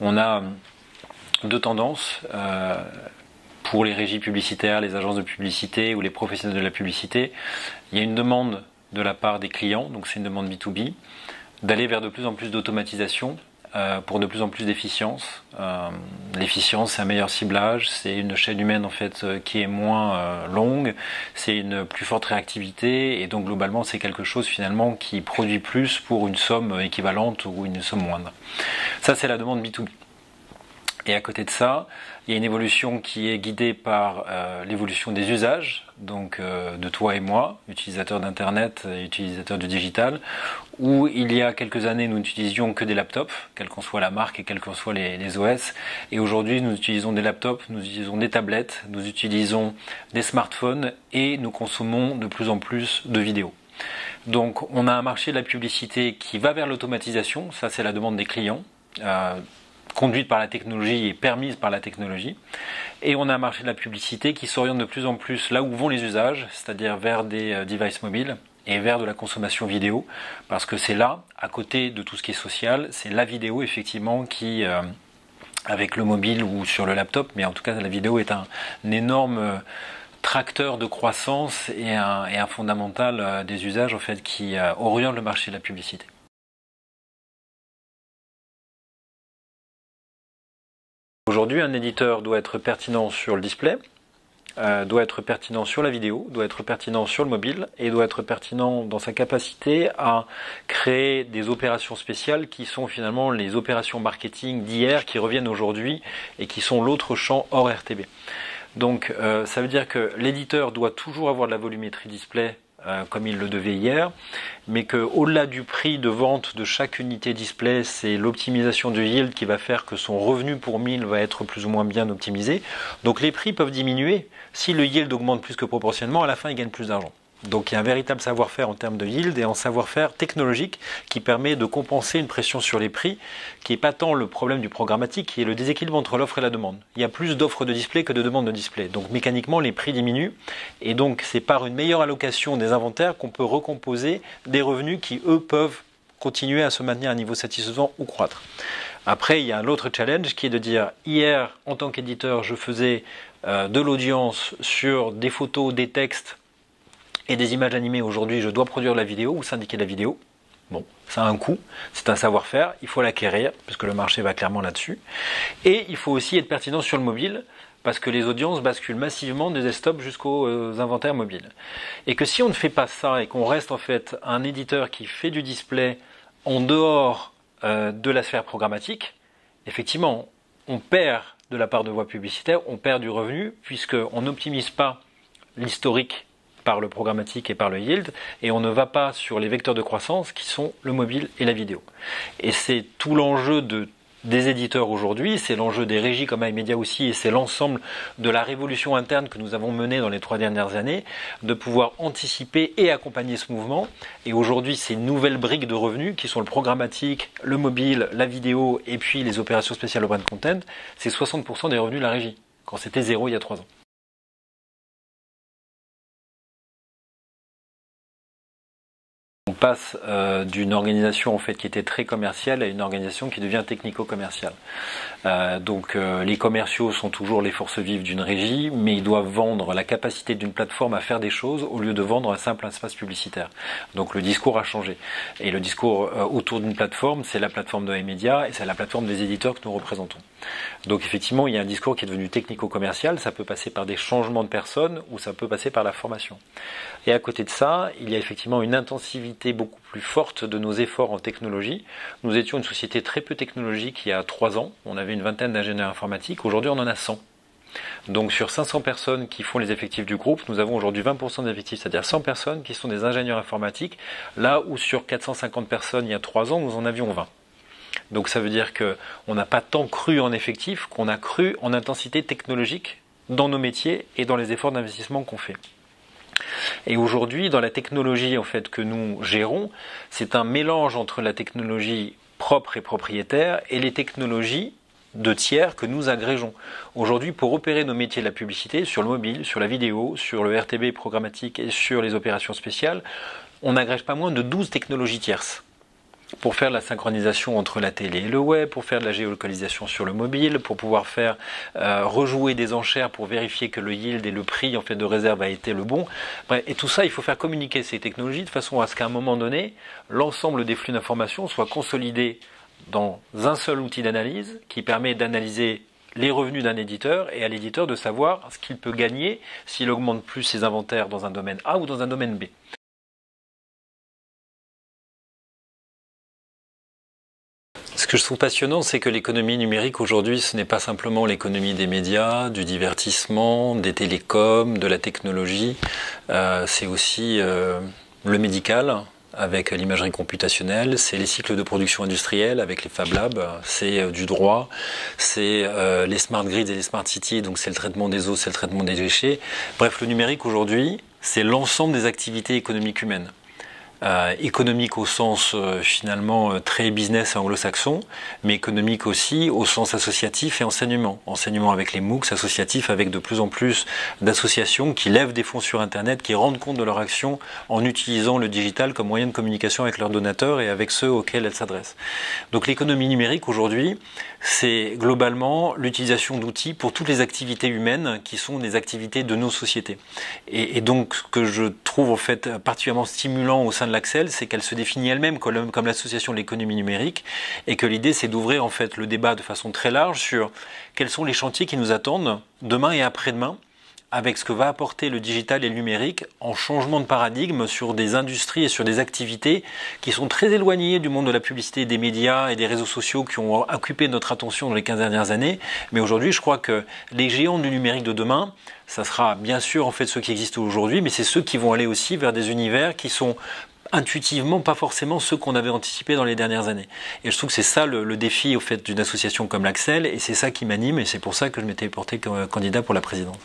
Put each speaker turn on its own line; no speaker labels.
on a deux tendances. pour les régies publicitaires, les agences de publicité ou les professionnels de la publicité, il y a une demande de la part des clients, donc c'est une demande B2B, d'aller vers de plus en plus d'automatisation euh, pour de plus en plus d'efficience. Euh, l'efficience, c'est un meilleur ciblage, c'est une chaîne humaine en fait euh, qui est moins longue, c'est une plus forte réactivité et donc globalement c'est quelque chose finalement qui produit plus pour une somme équivalente ou une somme moindre. Ça c'est la demande B2B. Et à côté de ça, il y a une évolution qui est guidée par euh, l'évolution des usages, donc euh, de toi et moi, utilisateurs d'Internet et utilisateurs du digital, où il y a quelques années nous n'utilisions que des laptops, quelle qu'en soit la marque et quels qu'en soient les, OS, et aujourd'hui nous utilisons des laptops, nous utilisons des tablettes, nous utilisons des smartphones et nous consommons de plus en plus de vidéos. Donc on a un marché de la publicité qui va vers l'automatisation, ça c'est la demande des clients. Euh, conduite par la technologie et permise par la technologie. Et on a un marché de la publicité qui s'oriente de plus en plus là où vont les usages, c'est-à-dire vers des euh, devices mobiles et vers de la consommation vidéo, parce que c'est là, à côté de tout ce qui est social, c'est la vidéo effectivement qui, euh, avec le mobile ou sur le laptop, mais en tout cas la vidéo est un, énorme euh, tracteur de croissance et un, fondamental des usages en fait qui oriente le marché de la publicité. Aujourd'hui, un éditeur doit être pertinent sur le display, euh, doit être pertinent sur la vidéo, doit être pertinent sur le mobile et doit être pertinent dans sa capacité à créer des opérations spéciales qui sont finalement les opérations marketing d'hier qui reviennent aujourd'hui et qui sont l'autre champ hors RTB. Donc euh, ça veut dire que l'éditeur doit toujours avoir de la volumétrie display euh, comme il le devait hier, mais qu'au-delà du prix de vente de chaque unité display, c'est l'optimisation du yield qui va faire que son revenu pour 1000 va être plus ou moins bien optimisé. Donc les prix peuvent diminuer. Si le yield augmente plus que proportionnellement, à la fin, il gagne plus d'argent. Donc il y a un véritable savoir-faire en termes de yield et en savoir-faire technologique qui permet de compenser une pression sur les prix, qui n'est pas tant le problème du programmatique, qui est le déséquilibre entre l'offre et la demande. Il y a plus d'offres de display que de demandes de display. Donc mécaniquement, les prix diminuent et donc c'est par une meilleure allocation des inventaires qu'on peut recomposer des revenus qui, eux, peuvent continuer à se maintenir à un niveau satisfaisant ou croître. Après, il y a un autre challenge qui est de dire, hier, en tant qu'éditeur, je faisais euh, de l'audience sur des photos, des textes et des images animées aujourd'hui, je dois produire la vidéo ou syndiquer la vidéo. Bon, ça a un coût, c'est un savoir-faire, il faut l'acquérir, puisque le marché va clairement là-dessus. Et il faut aussi être pertinent sur le mobile, parce que les audiences basculent massivement des desktops jusqu'aux euh, inventaires mobiles. Et que si on ne fait pas ça et qu'on reste en fait un éditeur qui fait du display en dehors euh, de la sphère programmatique, effectivement, on perd de la part de voix publicitaires, on perd du revenu, puisqu'on n'optimise pas l'historique par le programmatique et par le yield, et on ne va pas sur les vecteurs de croissance qui sont le mobile et la vidéo. Et c'est tout l'enjeu de des éditeurs aujourd'hui, c'est l'enjeu des régies comme iMedia aussi, et c'est l'ensemble de la révolution interne que nous avons menée dans les trois dernières années, de pouvoir anticiper et accompagner ce mouvement. Et aujourd'hui, ces nouvelles briques de revenus, qui sont le programmatique, le mobile, la vidéo, et puis les opérations spéciales au brand content, c'est 60% des revenus de la régie, quand c'était zéro il y a trois ans. On passe euh, d'une organisation en fait qui était très commerciale à une organisation qui devient technico-commerciale. Euh, donc euh, les commerciaux sont toujours les forces vives d'une régie, mais ils doivent vendre la capacité d'une plateforme à faire des choses au lieu de vendre un simple espace publicitaire. Donc le discours a changé. Et le discours autour d'une plateforme, c'est la plateforme de médias et c'est la plateforme des éditeurs que nous représentons. Donc effectivement, il y a un discours qui est devenu technico-commercial. Ça peut passer par des changements de personnes ou ça peut passer par la formation. Et à côté de ça, il y a effectivement une intensivité beaucoup plus forte de nos efforts en technologie. Nous étions une société très peu technologique il y a trois ans. On avait une vingtaine d'ingénieurs informatiques. Aujourd'hui, on en a 100. Donc sur 500 personnes qui font les effectifs du groupe, nous avons aujourd'hui 20% d'effectifs, c'est-à-dire 100 personnes qui sont des ingénieurs informatiques, là où sur 450 personnes il y a trois ans, nous en avions 20. Donc ça veut dire qu'on n'a pas tant cru en effectifs qu'on a cru en intensité technologique dans nos métiers et dans les efforts d'investissement qu'on fait. Et aujourd'hui, dans la technologie que nous gérons, c'est un mélange entre la technologie propre et propriétaire et les technologies de tiers que nous agrégeons. Aujourd'hui, pour opérer nos métiers de la publicité sur le mobile, sur la vidéo, sur le RTB programmatique et sur les opérations spéciales, on n'agrège pas moins de 12 technologies tierces. Pour faire la synchronisation entre la télé et le web, pour faire de la géolocalisation sur le mobile, pour pouvoir faire euh, rejouer des enchères pour vérifier que le yield et le prix en fait de réserve a été le bon. et tout ça, il faut faire communiquer ces technologies de façon à ce qu'à un moment donné, l'ensemble des flux d'informations soit consolidé dans un seul outil d'analyse qui permet d'analyser les revenus d'un éditeur et à l'éditeur de savoir ce qu'il peut gagner s'il augmente plus ses inventaires dans un domaine A ou dans un domaine B. que je trouve passionnant, c'est que l'économie numérique aujourd'hui, ce n'est pas simplement l'économie des médias, du divertissement, des télécoms, de la technologie, euh, c'est aussi euh, le médical, avec l'imagerie computationnelle, c'est les cycles de production industrielle avec les Fab Labs, c'est euh, du droit, c'est les smart grids et les smart cities, donc c'est le traitement des eaux, c'est le traitement des déchets. Bref, le numérique aujourd'hui, c'est l'ensemble des activités économiques humaines. Euh, économique au sens euh, finalement euh, très business anglo-saxon, mais économique aussi au sens associatif et enseignement. Enseignement avec les MOOCs, associatif avec de plus en plus d'associations qui lèvent des fonds sur Internet, qui rendent compte de leur action en utilisant le digital comme moyen de communication avec leurs donateurs et avec ceux auxquels elles s'adressent. Donc l'économie numérique aujourd'hui, c'est globalement l'utilisation d'outils pour toutes les activités humaines qui sont des activités de nos sociétés. Et, donc ce que je trouve en fait particulièrement stimulant au sein de l'Axel, c'est qu'elle se définit elle-même comme, l'association de l'économie numérique et que l'idée c'est d'ouvrir en fait le débat de façon très large sur quels sont les chantiers qui nous attendent demain et après-demain avec ce que va apporter le digital et le numérique en changement de paradigme sur des industries et sur des activités qui sont très éloignées du monde de la publicité, des médias et des réseaux sociaux qui ont occupé notre attention dans les 15 dernières années. Mais aujourd'hui, je crois que les géants du numérique de demain, ça sera bien sûr en fait ceux qui existent aujourd'hui, mais c'est ceux qui vont aller aussi vers des univers qui sont intuitivement pas forcément ceux qu'on avait anticipés dans les dernières années. Et je trouve que c'est ça le, défi au fait d'une association comme l'Axel, et c'est ça qui m'anime, et c'est pour ça que je m'étais porté candidat pour la présidence.